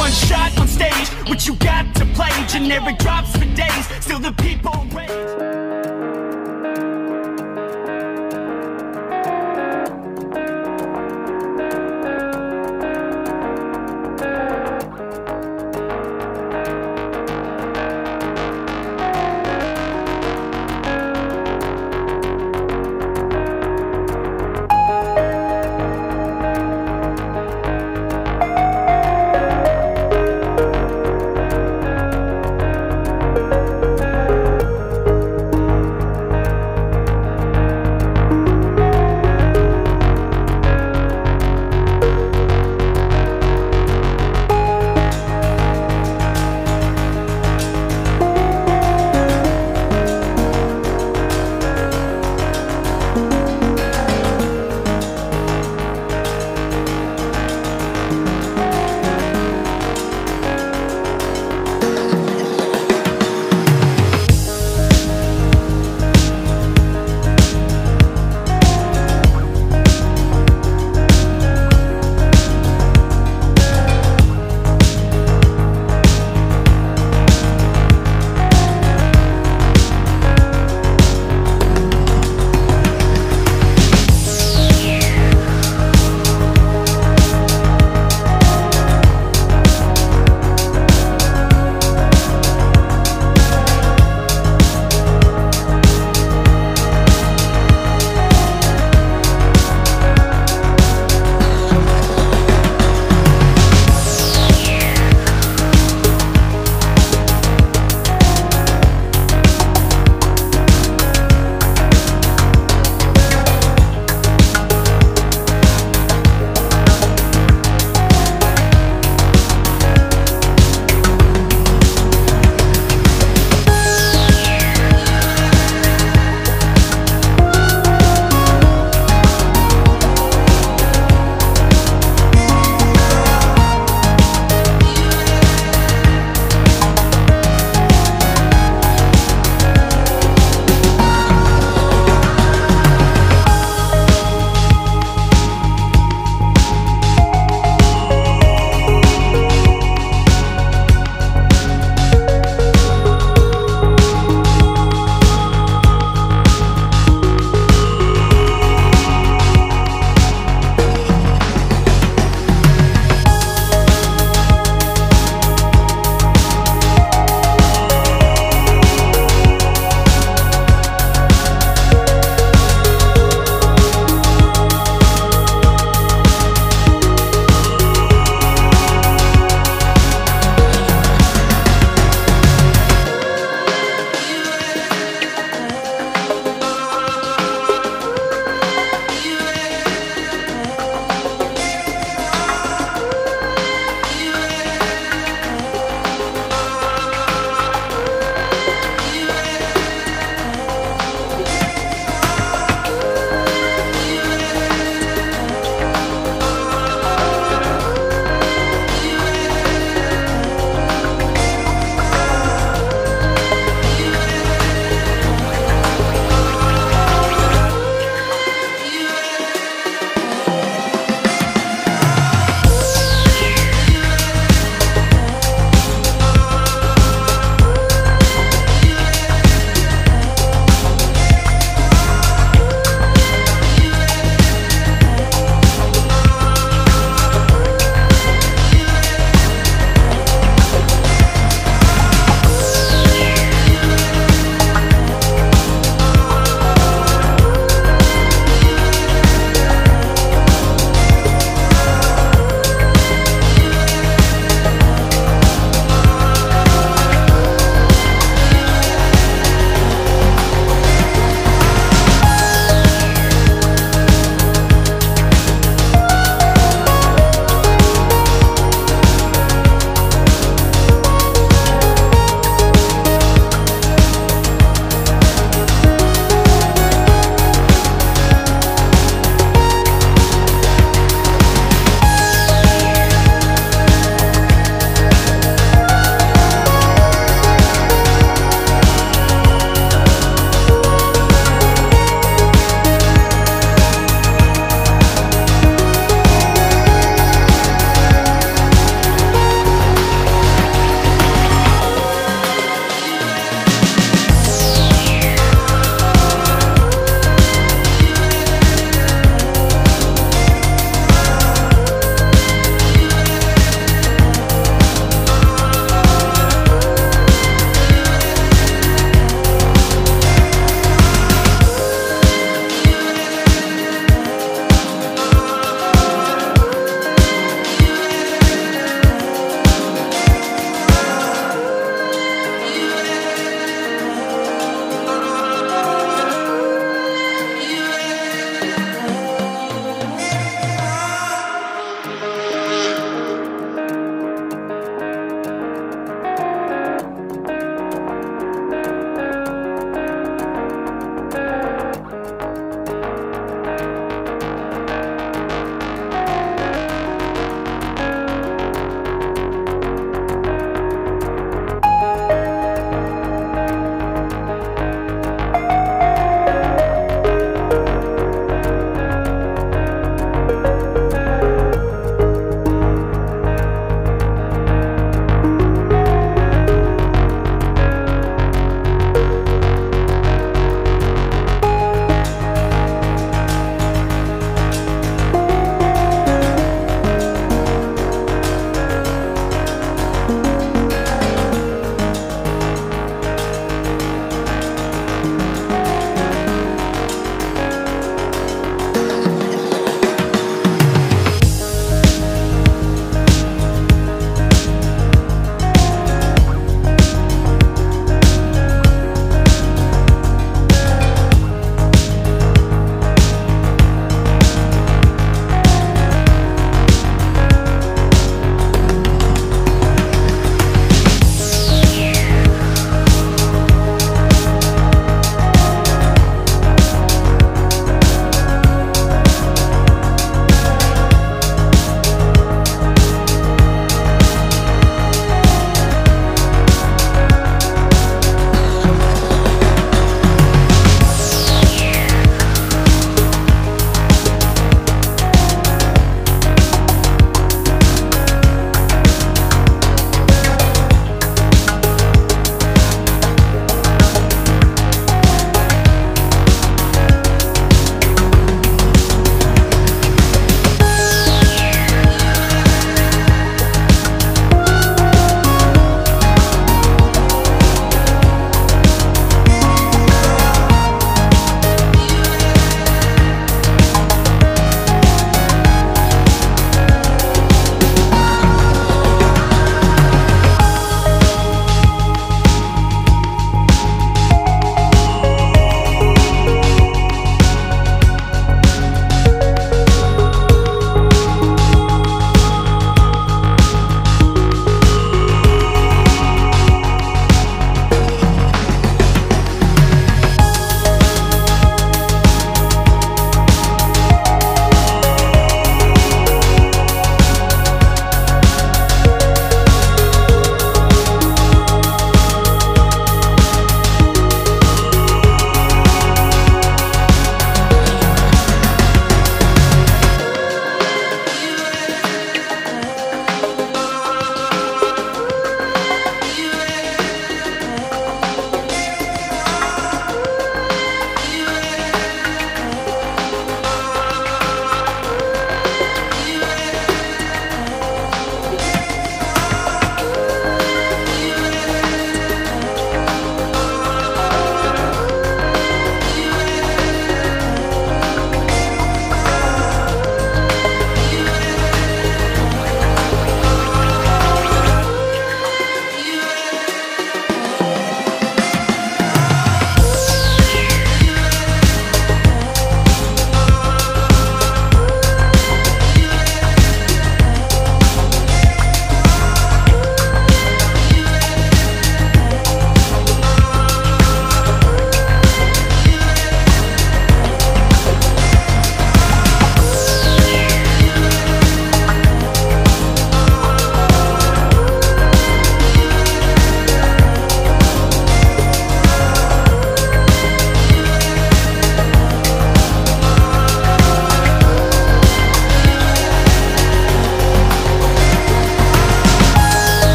one shot on stage, what you got to play? Generic drops for days, still the people rage.